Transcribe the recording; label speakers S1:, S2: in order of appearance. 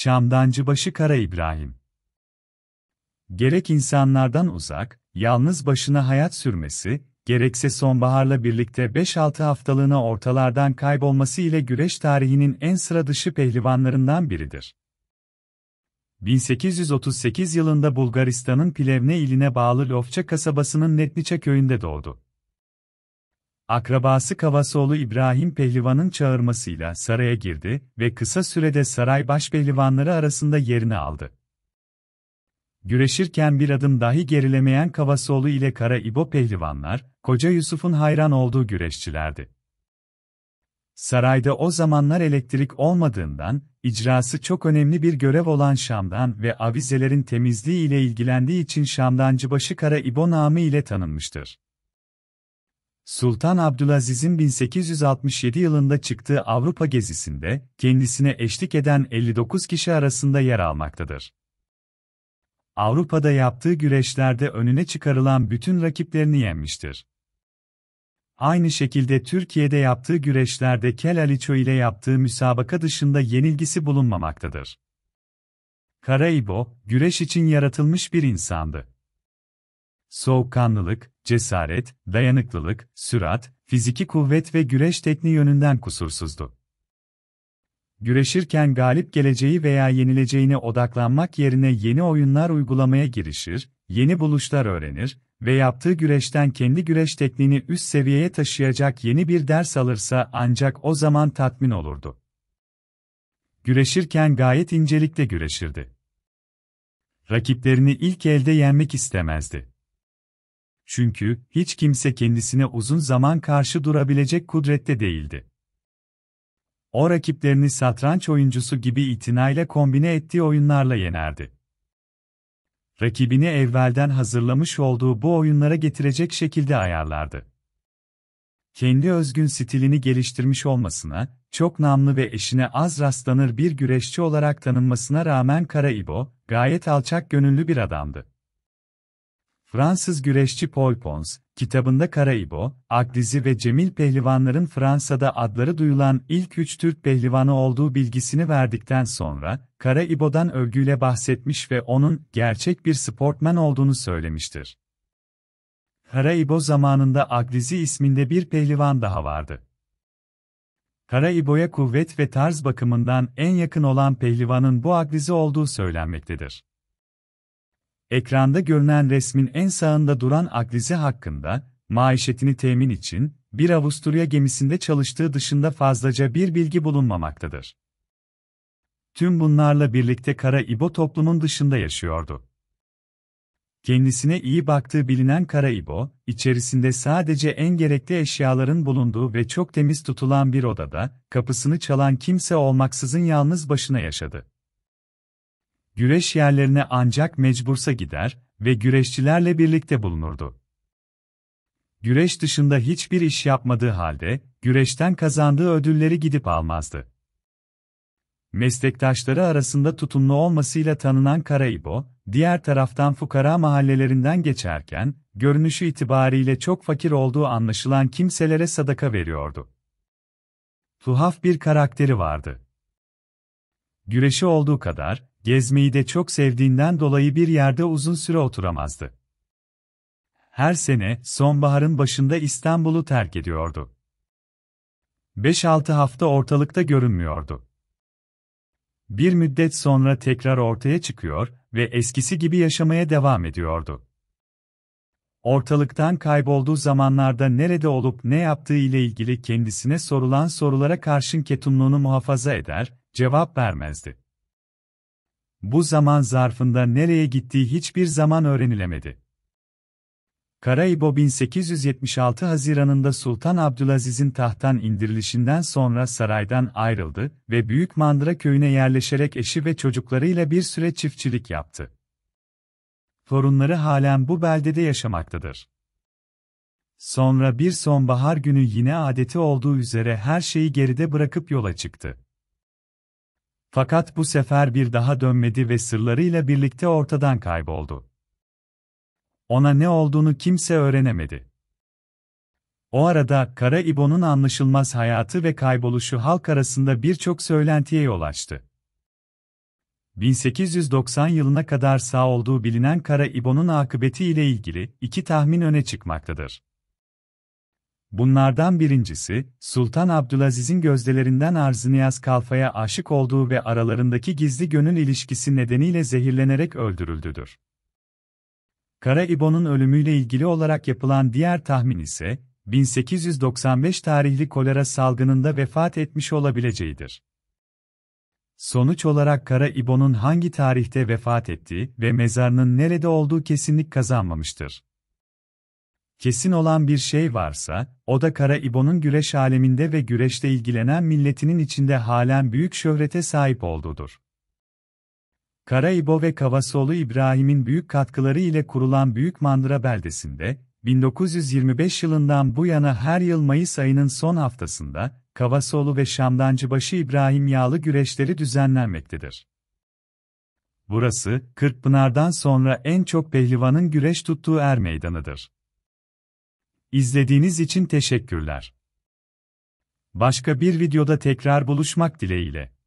S1: Şamdancıbaşı Kara İbrahim Gerek insanlardan uzak, yalnız başına hayat sürmesi, gerekse sonbaharla birlikte 5-6 haftalığına ortalardan kaybolması ile güreş tarihinin en sıra dışı pehlivanlarından biridir. 1838 yılında Bulgaristan'ın Plevne iline bağlı Lofça kasabasının Netniçe köyünde doğdu. Akrabası Kavasoğlu İbrahim Pehlivan'ın çağırmasıyla saraya girdi ve kısa sürede saray başpehlivanları arasında yerini aldı. Güreşirken bir adım dahi gerilemeyen Kavasoğlu ile Kara İbo pehlivanlar, Koca Yusuf'un hayran olduğu güreşçilerdi. Sarayda o zamanlar elektrik olmadığından, icrası çok önemli bir görev olan Şam'dan ve avizelerin temizliği ile ilgilendiği için Şamdancıbaşı Kara İbo namı ile tanınmıştır. Sultan Abdülaziz'in 1867 yılında çıktığı Avrupa gezisinde, kendisine eşlik eden 59 kişi arasında yer almaktadır. Avrupa'da yaptığı güreşlerde önüne çıkarılan bütün rakiplerini yenmiştir. Aynı şekilde Türkiye'de yaptığı güreşlerde Kel Aliço ile yaptığı müsabaka dışında yenilgisi bulunmamaktadır. Karaibo, güreş için yaratılmış bir insandı. Soğukkanlılık, cesaret, dayanıklılık, sürat, fiziki kuvvet ve güreş tekniği yönünden kusursuzdu. Güreşirken galip geleceği veya yenileceğine odaklanmak yerine yeni oyunlar uygulamaya girişir, yeni buluşlar öğrenir ve yaptığı güreşten kendi güreş tekniğini üst seviyeye taşıyacak yeni bir ders alırsa ancak o zaman tatmin olurdu. Güreşirken gayet incelikle güreşirdi. Rakiplerini ilk elde yenmek istemezdi. Çünkü hiç kimse kendisine uzun zaman karşı durabilecek kudrette değildi. O rakiplerini satranç oyuncusu gibi itinayla kombine ettiği oyunlarla yenerdi. Rakibini evvelden hazırlamış olduğu bu oyunlara getirecek şekilde ayarlardı. Kendi özgün stilini geliştirmiş olmasına, çok namlı ve eşine az rastlanır bir güreşçi olarak tanınmasına rağmen Kara İbo, gayet alçak gönüllü bir adamdı. Fransız güreşçi Paul Pons, kitabında Karaibo, Akdizi ve Cemil pehlivanların Fransa'da adları duyulan ilk üç Türk pehlivanı olduğu bilgisini verdikten sonra, Karaibo'dan övgüyle bahsetmiş ve onun gerçek bir sportman olduğunu söylemiştir. Karaibo zamanında Akdizi isminde bir pehlivan daha vardı. Karaibo'ya kuvvet ve tarz bakımından en yakın olan pehlivanın bu Akdizi olduğu söylenmektedir. Ekranda görünen resmin en sağında duran Aklize hakkında, maişetini temin için, bir Avusturya gemisinde çalıştığı dışında fazlaca bir bilgi bulunmamaktadır. Tüm bunlarla birlikte Kara İbo toplumun dışında yaşıyordu. Kendisine iyi baktığı bilinen Kara İbo, içerisinde sadece en gerekli eşyaların bulunduğu ve çok temiz tutulan bir odada, kapısını çalan kimse olmaksızın yalnız başına yaşadı. Güreş yerlerine ancak mecbursa gider ve güreşçilerle birlikte bulunurdu. Güreş dışında hiçbir iş yapmadığı halde, güreşten kazandığı ödülleri gidip almazdı. Meslektaşları arasında tutumlu olmasıyla tanınan Karaibo, diğer taraftan fukara mahallelerinden geçerken, görünüşü itibariyle çok fakir olduğu anlaşılan kimselere sadaka veriyordu. Tuhaf bir karakteri vardı. Güreşi olduğu kadar, gezmeyi de çok sevdiğinden dolayı bir yerde uzun süre oturamazdı. Her sene sonbaharın başında İstanbul'u terk ediyordu. 5-6 hafta ortalıkta görünmüyordu. Bir müddet sonra tekrar ortaya çıkıyor ve eskisi gibi yaşamaya devam ediyordu. Ortalıktan kaybolduğu zamanlarda nerede olup ne yaptığı ile ilgili kendisine sorulan sorulara karşın ketumluğunu muhafaza eder, cevap vermezdi. Bu zaman zarfında nereye gittiği hiçbir zaman öğrenilemedi. Karaibo 1876 Haziran'ında Sultan Abdülaziz'in tahttan indirilişinden sonra saraydan ayrıldı ve Büyük Mandıra köyüne yerleşerek eşi ve çocuklarıyla bir süre çiftçilik yaptı. Torunları halen bu beldede yaşamaktadır. Sonra bir sonbahar günü yine adeti olduğu üzere her şeyi geride bırakıp yola çıktı. Fakat bu sefer bir daha dönmedi ve sırlarıyla birlikte ortadan kayboldu. Ona ne olduğunu kimse öğrenemedi. O arada Kara İbo'nun anlaşılmaz hayatı ve kayboluşu halk arasında birçok söylentiye yol açtı. 1890 yılına kadar sağ olduğu bilinen Kara İbo'nun akıbeti ile ilgili iki tahmin öne çıkmaktadır. Bunlardan birincisi, Sultan Abdülaziz'in gözdelerinden Arziniyaz Kalfa'ya aşık olduğu ve aralarındaki gizli gönül ilişkisi nedeniyle zehirlenerek öldürüldüdür. Kara İbo'nun ölümüyle ilgili olarak yapılan diğer tahmin ise, 1895 tarihli kolera salgınında vefat etmiş olabileceğidir. Sonuç olarak Kara İbo'nun hangi tarihte vefat ettiği ve mezarının nerede olduğu kesinlik kazanmamıştır. Kesin olan bir şey varsa, o da Kara İbo'nun güreş aleminde ve güreşle ilgilenen milletinin içinde halen büyük şöhrete sahip olduğudur. Kara İbo ve Kavasoğlu İbrahim'in büyük katkıları ile kurulan Büyük Mandıra beldesinde, 1925 yılından bu yana her yıl Mayıs ayının son haftasında, Kavasoğlu ve Şamdancıbaşı İbrahim yağlı güreşleri düzenlenmektedir. Burası, Kırkpınar'dan sonra en çok pehlivanın güreş tuttuğu er meydanıdır. İzlediğiniz için teşekkürler. Başka bir videoda tekrar buluşmak dileğiyle.